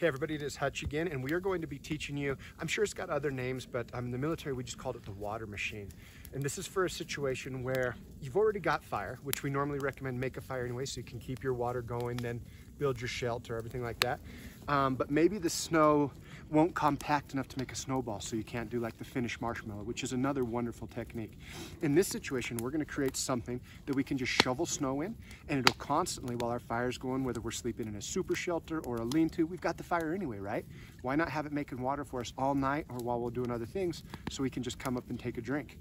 Hey everybody, it is Hutch again, and we are going to be teaching you, I'm sure it's got other names, but um, in the military we just called it the water machine. And this is for a situation where you've already got fire, which we normally recommend make a fire anyway so you can keep your water going, then build your shelter, everything like that. Um, but maybe the snow won't compact enough to make a snowball so you can't do like the finished marshmallow, which is another wonderful technique. In this situation, we're gonna create something that we can just shovel snow in and it'll constantly, while our fire's going, whether we're sleeping in a super shelter or a lean-to, we've got the fire anyway, right? Why not have it making water for us all night or while we're doing other things so we can just come up and take a drink?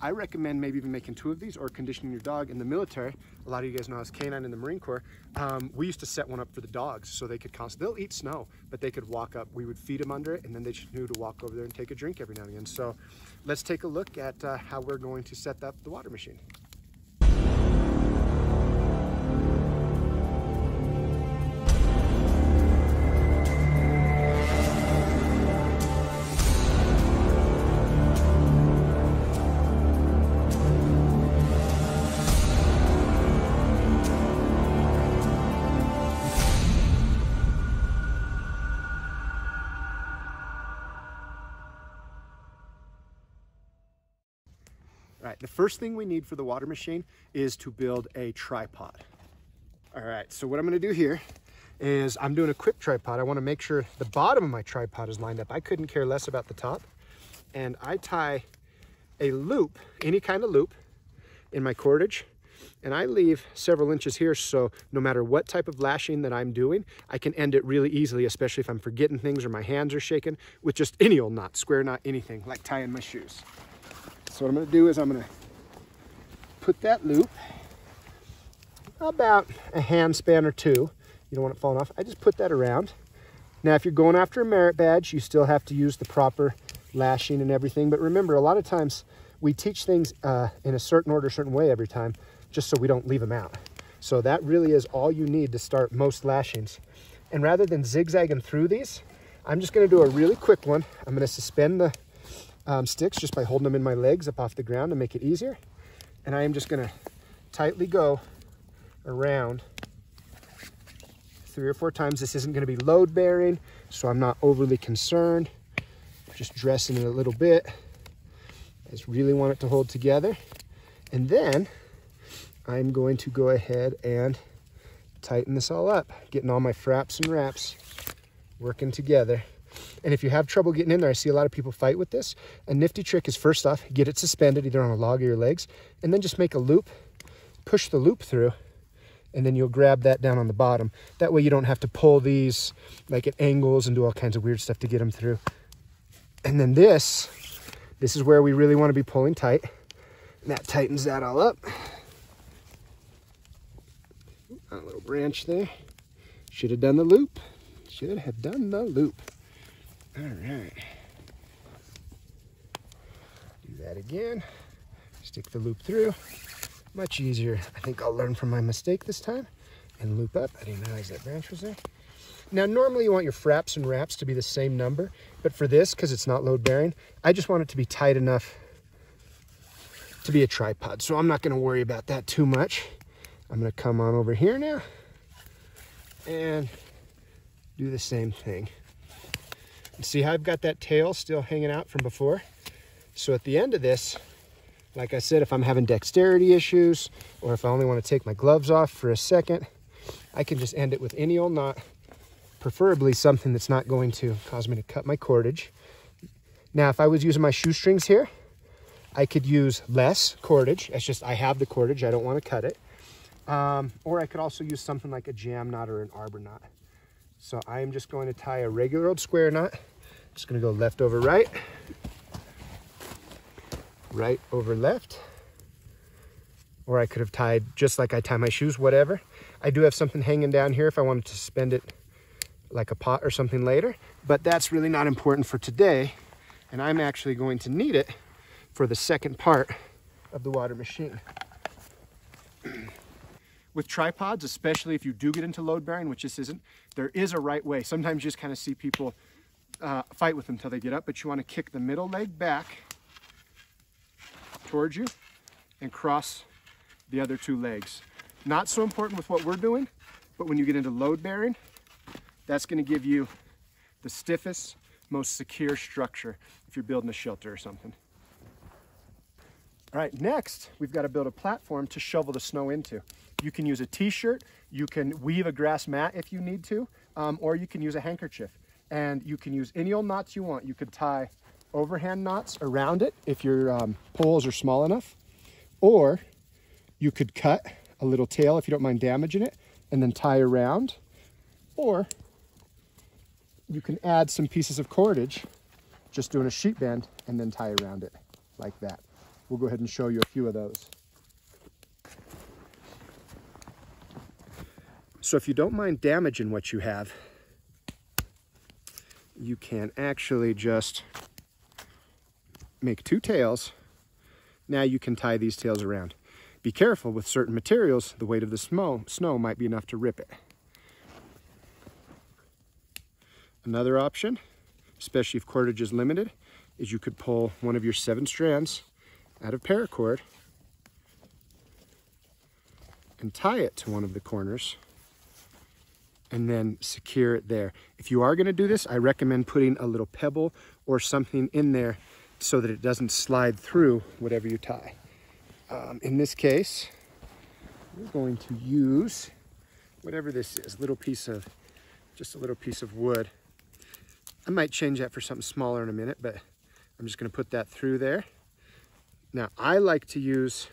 I recommend maybe even making two of these or conditioning your dog. In the military, a lot of you guys know I was canine in the Marine Corps. Um, we used to set one up for the dogs so they could constantly, they'll eat snow, but they could walk up. We would feed them under it and then they just knew to walk over there and take a drink every now and again. So let's take a look at uh, how we're going to set up the water machine. The first thing we need for the water machine is to build a tripod. All right, so what I'm gonna do here is I'm doing a quick tripod. I wanna make sure the bottom of my tripod is lined up. I couldn't care less about the top. And I tie a loop, any kind of loop, in my cordage, and I leave several inches here so no matter what type of lashing that I'm doing, I can end it really easily, especially if I'm forgetting things or my hands are shaking, with just any old knot, square knot, anything, like tying my shoes. So what I'm gonna do is I'm gonna put that loop about a hand span or two. You don't want it falling off. I just put that around. Now, if you're going after a merit badge, you still have to use the proper lashing and everything. But remember, a lot of times we teach things uh, in a certain order, a certain way every time, just so we don't leave them out. So that really is all you need to start most lashings. And rather than zigzagging through these, I'm just gonna do a really quick one. I'm gonna suspend the um, sticks just by holding them in my legs up off the ground to make it easier. And I am just gonna tightly go around three or four times. This isn't gonna be load bearing, so I'm not overly concerned. Just dressing it a little bit. I just really want it to hold together. And then I'm going to go ahead and tighten this all up, getting all my fraps and wraps working together. And if you have trouble getting in there, I see a lot of people fight with this. A nifty trick is first off, get it suspended either on a log or your legs, and then just make a loop, push the loop through, and then you'll grab that down on the bottom. That way you don't have to pull these like at angles and do all kinds of weird stuff to get them through. And then this, this is where we really want to be pulling tight. And that tightens that all up. A little branch there. Should have done the loop. Should have done the loop. All right. Do that again. Stick the loop through. Much easier. I think I'll learn from my mistake this time and loop up. I didn't realize that branch was there. Now, normally you want your fraps and wraps to be the same number, but for this, because it's not load bearing, I just want it to be tight enough to be a tripod. So I'm not gonna worry about that too much. I'm gonna come on over here now and do the same thing. See how I've got that tail still hanging out from before? So at the end of this, like I said, if I'm having dexterity issues or if I only want to take my gloves off for a second, I can just end it with any old knot, preferably something that's not going to cause me to cut my cordage. Now, if I was using my shoestrings here, I could use less cordage. It's just I have the cordage. I don't want to cut it. Um, or I could also use something like a jam knot or an arbor knot. So I am just going to tie a regular old square knot. Just gonna go left over right, right over left. Or I could have tied just like I tie my shoes, whatever. I do have something hanging down here if I wanted to suspend it like a pot or something later, but that's really not important for today. And I'm actually going to need it for the second part of the water machine. With tripods, especially if you do get into load bearing, which this isn't, there is a right way. Sometimes you just kind of see people uh, fight with them until they get up, but you want to kick the middle leg back towards you and cross the other two legs. Not so important with what we're doing, but when you get into load bearing, that's going to give you the stiffest, most secure structure if you're building a shelter or something. All right, next, we've got to build a platform to shovel the snow into. You can use a t-shirt, you can weave a grass mat if you need to, um, or you can use a handkerchief. And you can use any old knots you want. You could tie overhand knots around it if your um, poles are small enough, or you could cut a little tail if you don't mind damaging it and then tie around, or you can add some pieces of cordage, just doing a sheet bend and then tie around it like that. We'll go ahead and show you a few of those. So if you don't mind damaging what you have, you can actually just make two tails. Now you can tie these tails around. Be careful with certain materials, the weight of the snow, snow might be enough to rip it. Another option, especially if cordage is limited, is you could pull one of your seven strands out of paracord and tie it to one of the corners and then secure it there. If you are gonna do this, I recommend putting a little pebble or something in there so that it doesn't slide through whatever you tie. Um, in this case, we're going to use whatever this is, little piece of, just a little piece of wood. I might change that for something smaller in a minute, but I'm just gonna put that through there. Now, I like to use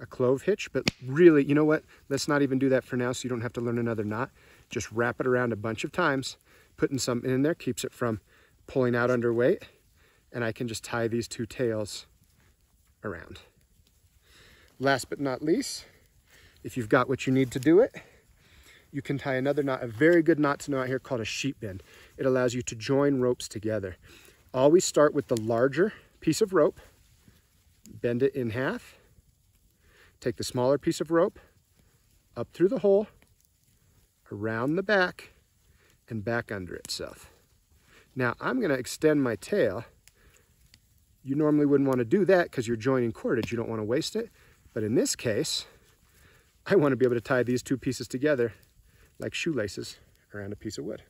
a clove hitch, but really, you know what? Let's not even do that for now so you don't have to learn another knot. Just wrap it around a bunch of times, putting something in there keeps it from pulling out under weight, and I can just tie these two tails around. Last but not least, if you've got what you need to do it, you can tie another knot, a very good knot to know out here called a sheet bend. It allows you to join ropes together. Always start with the larger piece of rope, bend it in half, take the smaller piece of rope up through the hole, around the back, and back under itself. Now I'm gonna extend my tail. You normally wouldn't wanna do that because you're joining cordage, you don't wanna waste it. But in this case, I wanna be able to tie these two pieces together like shoelaces around a piece of wood.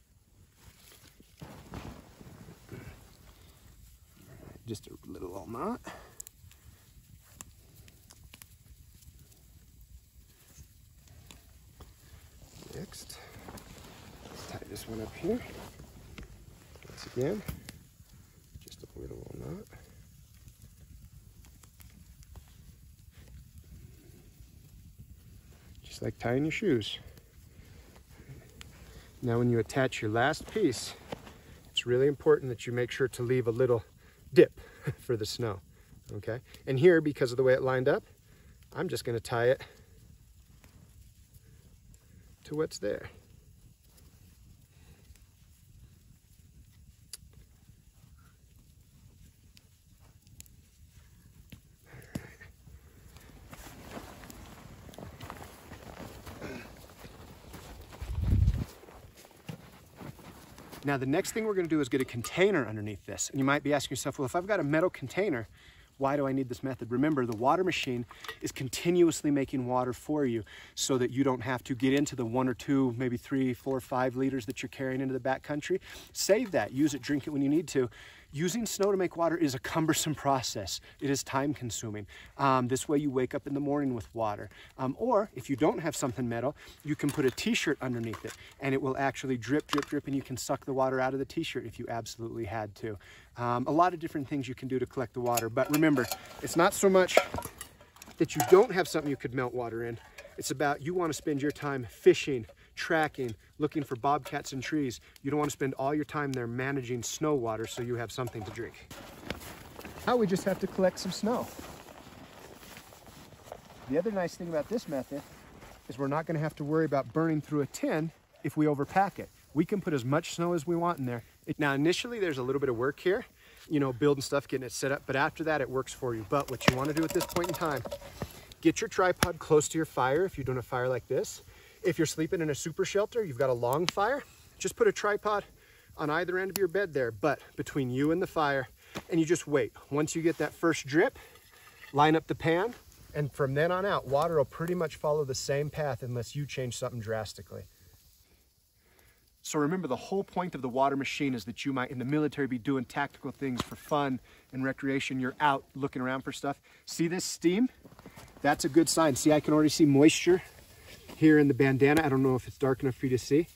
Just a little old knot. Next, let's tie this one up here. Once again, just a little knot. Just like tying your shoes. Now when you attach your last piece, it's really important that you make sure to leave a little dip for the snow, okay? And here, because of the way it lined up, I'm just gonna tie it to what's there. Now the next thing we're gonna do is get a container underneath this. And you might be asking yourself, well, if I've got a metal container, why do I need this method? Remember, the water machine is continuously making water for you so that you don't have to get into the one or two, maybe three, four, five liters that you're carrying into the backcountry. Save that, use it, drink it when you need to. Using snow to make water is a cumbersome process. It is time consuming. Um, this way you wake up in the morning with water. Um, or if you don't have something metal, you can put a t-shirt underneath it and it will actually drip, drip, drip and you can suck the water out of the t-shirt if you absolutely had to. Um, a lot of different things you can do to collect the water. But remember, it's not so much that you don't have something you could melt water in. It's about you want to spend your time fishing, tracking, looking for bobcats and trees. You don't want to spend all your time there managing snow water so you have something to drink. Now we just have to collect some snow. The other nice thing about this method is we're not going to have to worry about burning through a tin if we overpack it. We can put as much snow as we want in there. Now initially there's a little bit of work here, you know, building stuff, getting it set up, but after that it works for you. But what you want to do at this point in time, get your tripod close to your fire if you're doing a fire like this. If you're sleeping in a super shelter, you've got a long fire, just put a tripod on either end of your bed there, but between you and the fire, and you just wait. Once you get that first drip, line up the pan, and from then on out, water will pretty much follow the same path unless you change something drastically. So remember the whole point of the water machine is that you might in the military be doing tactical things for fun and recreation. You're out looking around for stuff. See this steam? That's a good sign. See, I can already see moisture here in the bandana. I don't know if it's dark enough for you to see,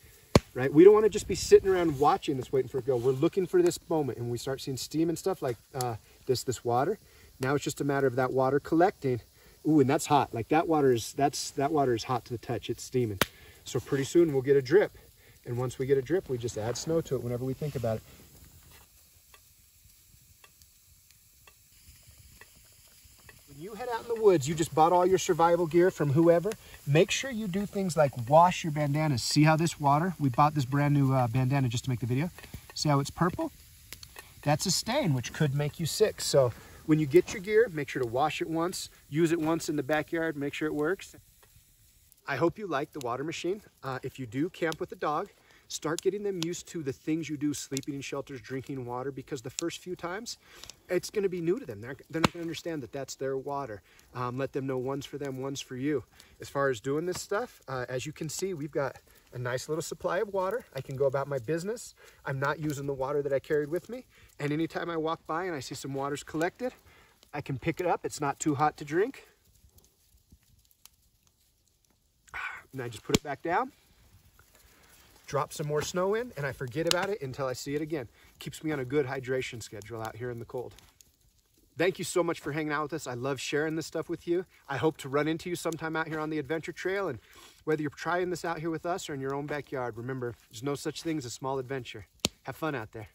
right? We don't want to just be sitting around watching this, waiting for it to go. We're looking for this moment and we start seeing steam and stuff like uh, this, this water. Now it's just a matter of that water collecting. Ooh, and that's hot. Like that water is, that's, that water is hot to the touch. It's steaming. So pretty soon we'll get a drip. And once we get a drip, we just add snow to it whenever we think about it. You head out in the woods, you just bought all your survival gear from whoever. Make sure you do things like wash your bandanas. See how this water, we bought this brand new uh, bandana just to make the video. See how it's purple? That's a stain, which could make you sick. So when you get your gear, make sure to wash it once, use it once in the backyard, make sure it works. I hope you like the water machine. Uh, if you do camp with a dog, start getting them used to the things you do, sleeping in shelters, drinking water, because the first few times, it's gonna be new to them. They're, they're not gonna understand that that's their water. Um, let them know one's for them, one's for you. As far as doing this stuff, uh, as you can see, we've got a nice little supply of water. I can go about my business. I'm not using the water that I carried with me. And anytime I walk by and I see some water's collected, I can pick it up. It's not too hot to drink. and I just put it back down, drop some more snow in, and I forget about it until I see it again. Keeps me on a good hydration schedule out here in the cold. Thank you so much for hanging out with us. I love sharing this stuff with you. I hope to run into you sometime out here on the adventure trail. And whether you're trying this out here with us or in your own backyard, remember, there's no such thing as a small adventure. Have fun out there.